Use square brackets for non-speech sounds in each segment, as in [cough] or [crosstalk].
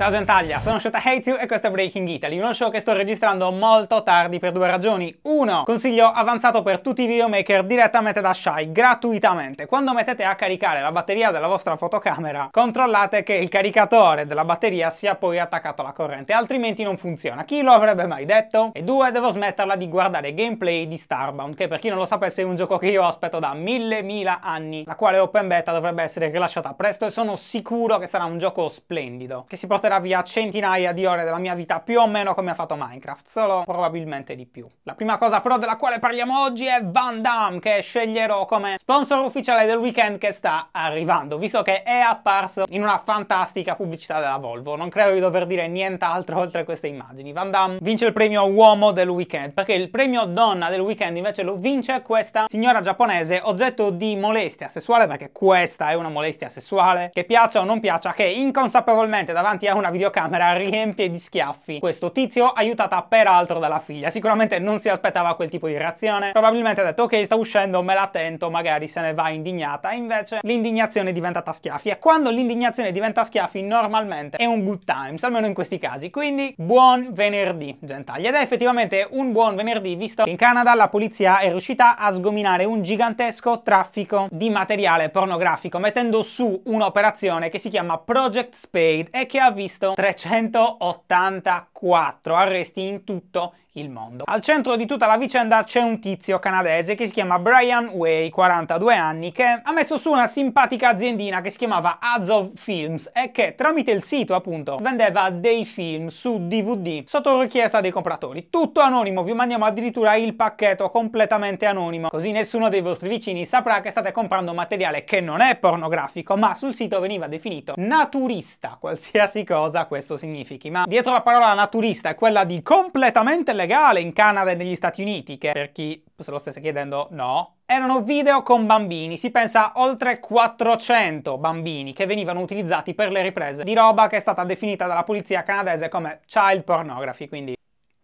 Ciao Gentaglia, sono Shota Hate e questo è Breaking Italy, uno show che sto registrando molto tardi per due ragioni. Uno, consiglio avanzato per tutti i videomaker direttamente da Shy, gratuitamente. Quando mettete a caricare la batteria della vostra fotocamera, controllate che il caricatore della batteria sia poi attaccato alla corrente, altrimenti non funziona. Chi lo avrebbe mai detto? E due, devo smetterla di guardare gameplay di Starbound, che per chi non lo sapesse è un gioco che io aspetto da mille mila anni, la quale open beta dovrebbe essere rilasciata presto e sono sicuro che sarà un gioco splendido, che si porterà porterà via centinaia di ore della mia vita, più o meno come ha fatto Minecraft, solo probabilmente di più. La prima cosa però della quale parliamo oggi è Van Damme, che sceglierò come sponsor ufficiale del weekend che sta arrivando, visto che è apparso in una fantastica pubblicità della Volvo. Non credo di dover dire nient'altro [laughs] oltre queste immagini. Van Damme vince il premio uomo del weekend, perché il premio donna del weekend invece lo vince questa signora giapponese oggetto di molestia sessuale, perché questa è una molestia sessuale, che piaccia o non piaccia, che inconsapevolmente davanti a un una videocamera riempie di schiaffi. Questo tizio aiutata peraltro dalla figlia. Sicuramente non si aspettava quel tipo di reazione. Probabilmente ha detto ok sta uscendo, me la tento, magari se ne va indignata. Invece l'indignazione è diventata schiaffi. E quando l'indignazione diventa schiaffi normalmente è un good times, almeno in questi casi. Quindi buon venerdì, gentagli. Ed è effettivamente un buon venerdì visto che in Canada la polizia è riuscita a sgominare un gigantesco traffico di materiale pornografico mettendo su un'operazione che si chiama Project Spade e che ha visto visto 384 arresti in tutto il mondo. Al centro di tutta la vicenda c'è un tizio canadese che si chiama Brian Way, 42 anni, che ha messo su una simpatica aziendina che si chiamava Azov Films e che tramite il sito appunto vendeva dei film su DVD sotto richiesta dei compratori. Tutto anonimo, vi mandiamo addirittura il pacchetto completamente anonimo, così nessuno dei vostri vicini saprà che state comprando materiale che non è pornografico, ma sul sito veniva definito naturista, qualsiasi cosa questo significhi. Ma dietro la parola naturista è quella di completamente legale in Canada e negli Stati Uniti, che per chi se lo stesse chiedendo, no. Erano video con bambini, si pensa oltre 400 bambini che venivano utilizzati per le riprese di roba che è stata definita dalla polizia canadese come child pornography, quindi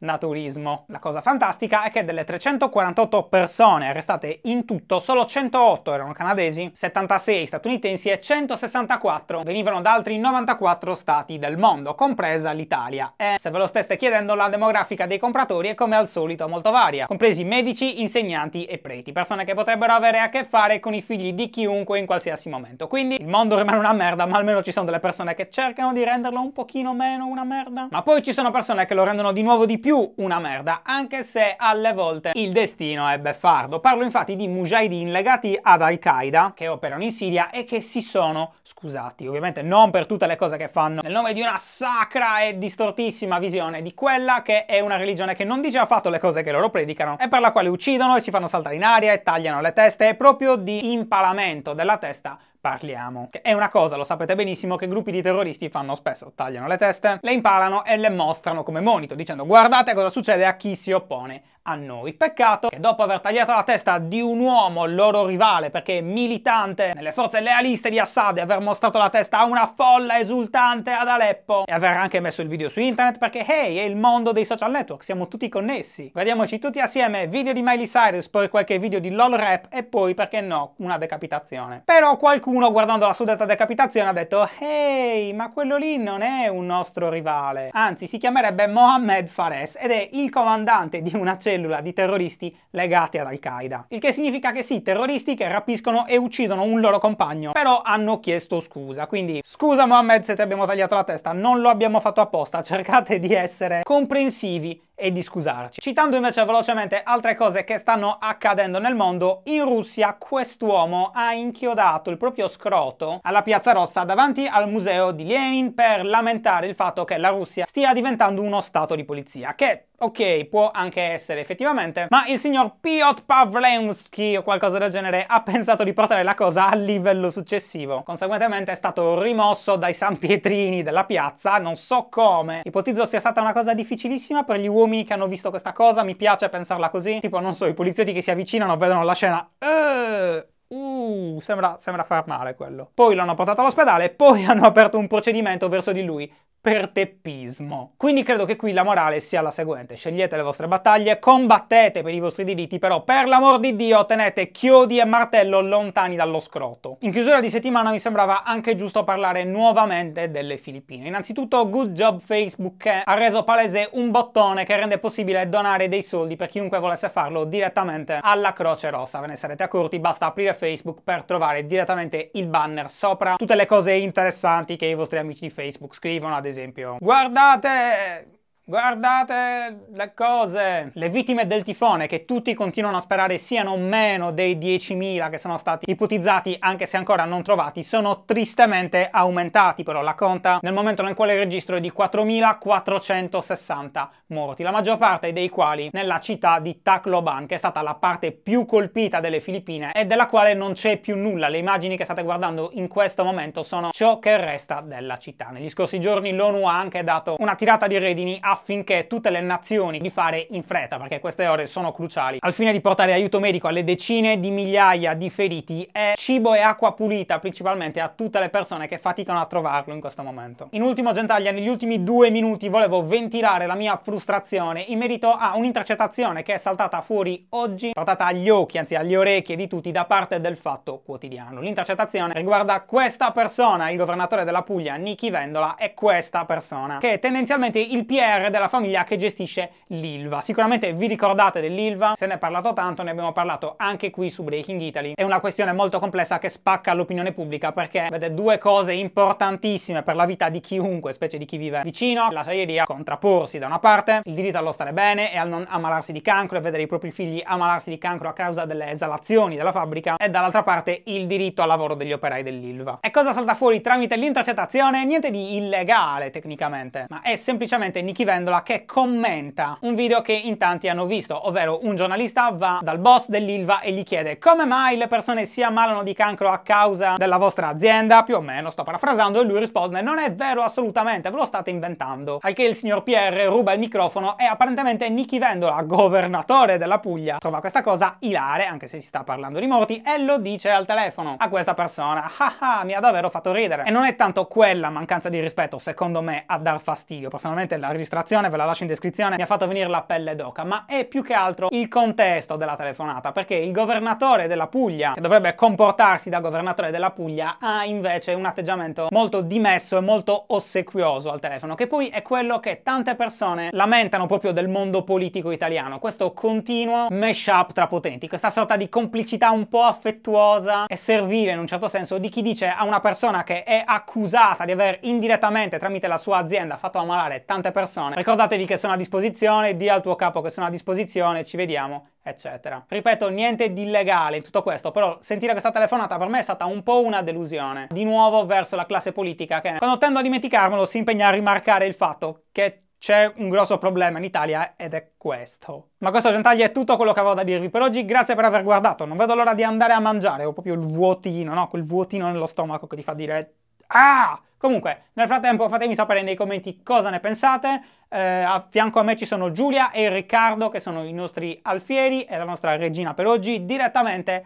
naturismo. La cosa fantastica è che delle 348 persone arrestate in tutto, solo 108 erano canadesi, 76 statunitensi e 164 venivano da altri 94 stati del mondo, compresa l'Italia. E se ve lo steste chiedendo, la demografica dei compratori è come al solito molto varia, compresi medici, insegnanti e preti, persone che potrebbero avere a che fare con i figli di chiunque in qualsiasi momento. Quindi il mondo rimane una merda, ma almeno ci sono delle persone che cercano di renderlo un pochino meno una merda. Ma poi ci sono persone che lo rendono di nuovo di più più una merda, anche se alle volte il destino è beffardo. Parlo infatti di mujahideen legati ad Al-Qaeda, che operano in Siria e che si sono scusati, ovviamente non per tutte le cose che fanno, nel nome di una sacra e distortissima visione di quella che è una religione che non dice affatto le cose che loro predicano e per la quale uccidono e si fanno saltare in aria e tagliano le teste, e proprio di impalamento della testa parliamo. Che è una cosa, lo sapete benissimo, che gruppi di terroristi fanno spesso. Tagliano le teste, le impalano e le mostrano come monito, dicendo guardate cosa succede a chi si oppone a noi. Peccato che dopo aver tagliato la testa di un uomo, il loro rivale, perché militante nelle forze lealiste di Assad, e aver mostrato la testa a una folla esultante ad Aleppo, e aver anche messo il video su internet, perché hey, è il mondo dei social network, siamo tutti connessi. Guardiamoci tutti assieme video di Miley Cyrus, poi qualche video di LOL Rap, e poi, perché no, una decapitazione. Però qualcuno, guardando la suddetta decapitazione, ha detto, hey, ma quello lì non è un nostro rivale. Anzi, si chiamerebbe Mohammed Fares, ed è il comandante di una cellula cellula di terroristi legati ad Al-Qaeda. Il che significa che sì, terroristi che rapiscono e uccidono un loro compagno, però hanno chiesto scusa. Quindi, scusa Mohammed se ti abbiamo tagliato la testa, non lo abbiamo fatto apposta, cercate di essere comprensivi e di scusarci. Citando invece velocemente altre cose che stanno accadendo nel mondo, in Russia quest'uomo ha inchiodato il proprio scroto alla Piazza Rossa davanti al museo di Lenin per lamentare il fatto che la Russia stia diventando uno stato di polizia, che ok, può anche essere effettivamente, ma il signor Piotr Pavlensky o qualcosa del genere ha pensato di portare la cosa al livello successivo. Conseguentemente è stato rimosso dai San Pietrini della piazza, non so come. Ipotizzo sia stata una cosa difficilissima per gli uomini che hanno visto questa cosa, mi piace pensarla così. Tipo, non so, i poliziotti che si avvicinano, vedono la scena. Uh, uh, sembra, sembra far male quello. Poi l'hanno portato all'ospedale, poi [laughs] hanno aperto un procedimento verso di lui per teppismo. Quindi credo che qui la morale sia la seguente, scegliete le vostre battaglie, combattete per i vostri diritti, però per l'amor di Dio tenete chiodi e martello lontani dallo scroto. In chiusura di settimana mi sembrava anche giusto parlare nuovamente delle Filippine. Innanzitutto good job Facebook che ha reso palese un bottone che rende possibile donare dei soldi per chiunque volesse farlo direttamente alla Croce Rossa. Ve ne sarete accorti, basta aprire Facebook per trovare direttamente il banner sopra tutte le cose interessanti che i vostri amici di Facebook scrivono, ad esempio esempio. Guardate Guardate le cose! Le vittime del tifone, che tutti continuano a sperare siano meno dei 10.000 che sono stati ipotizzati, anche se ancora non trovati, sono tristemente aumentati, però la conta nel momento nel quale registro è di 4.460 morti, la maggior parte dei quali nella città di Tacloban, che è stata la parte più colpita delle Filippine e della quale non c'è più nulla. Le immagini che state guardando in questo momento sono ciò che resta della città. Negli scorsi giorni l'ONU ha anche dato una tirata di redini a affinché tutte le nazioni di fare in fretta, perché queste ore sono cruciali, al fine di portare aiuto medico alle decine di migliaia di feriti e cibo e acqua pulita principalmente a tutte le persone che faticano a trovarlo in questo momento. In ultimo, Gentaglia, negli ultimi due minuti volevo ventilare la mia frustrazione in merito a un'intercettazione che è saltata fuori oggi, portata agli occhi, anzi agli orecchie di tutti da parte del Fatto Quotidiano. L'intercettazione riguarda questa persona, il governatore della Puglia, Nichi Vendola, e questa persona, che tendenzialmente il PR della famiglia che gestisce l'Ilva. Sicuramente vi ricordate dell'Ilva, se ne è parlato tanto, ne abbiamo parlato anche qui su Breaking Italy. È una questione molto complessa che spacca l'opinione pubblica perché vede due cose importantissime per la vita di chiunque, specie di chi vive vicino, la saieria contrapporsi da una parte, il diritto allo stare bene e al non ammalarsi di cancro e vedere i propri figli ammalarsi di cancro a causa delle esalazioni della fabbrica e dall'altra parte il diritto al lavoro degli operai dell'Ilva. E cosa salta fuori tramite l'intercettazione? Niente di illegale tecnicamente, ma è semplicemente Nicky Vendola Amendola che commenta un video che in tanti hanno visto, ovvero un giornalista va dal boss dell'Ilva e gli chiede come mai le persone si ammalano di cancro a causa della vostra azienda, più o meno, sto parafrasando, e lui risponde non è vero assolutamente, ve lo state inventando. Al che il signor Pierre ruba il microfono e apparentemente Nicky Vendola, governatore della Puglia, trova questa cosa ilare, anche se si sta parlando di morti, e lo dice al telefono a questa persona. Ah ah, mi ha davvero fatto ridere. E non è tanto quella mancanza di rispetto, secondo me, a dar fastidio. Personalmente la registrazione registrazione, ve la lascio in descrizione, mi ha fatto venire la pelle d'oca, ma è più che altro il contesto della telefonata, perché il governatore della Puglia, che dovrebbe comportarsi da governatore della Puglia, ha invece un atteggiamento molto dimesso e molto ossequioso al telefono, che poi è quello che tante persone lamentano proprio del mondo politico italiano, questo continuo mash-up tra potenti, questa sorta di complicità un po' affettuosa e servile in un certo senso di chi dice a una persona che è accusata di aver indirettamente tramite la sua azienda fatto ammalare tante persone, Ricordatevi che sono a disposizione, di al tuo capo che sono a disposizione, ci vediamo, eccetera. Ripeto, niente di illegale in tutto questo, però sentire questa telefonata per me è stata un po' una delusione. Di nuovo verso la classe politica che, quando tendo a dimenticarmelo, si impegna a rimarcare il fatto che c'è un grosso problema in Italia ed è questo. Ma questo gentagli è tutto quello che avevo da dirvi per oggi, grazie per aver guardato, non vedo l'ora di andare a mangiare, ho proprio il vuotino, no? Quel vuotino nello stomaco che ti fa dire Ah! Comunque, nel frattempo fatemi sapere nei commenti cosa ne pensate. Eh, a fianco a me ci sono Giulia e Riccardo, che sono i nostri alfieri e la nostra regina per oggi, direttamente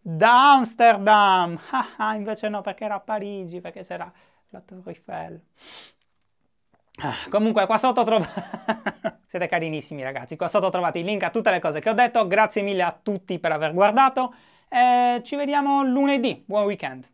da Amsterdam. [laughs] Ah, ah invece no, perché era a Parigi, perché c'era la Torre Eiffel. Ah, comunque, qua sotto trovate... [laughs] Siete carinissimi ragazzi, qua sotto trovate il link a tutte le cose che ho detto. Grazie mille a tutti per aver guardato. E ci vediamo lunedì. Buon weekend.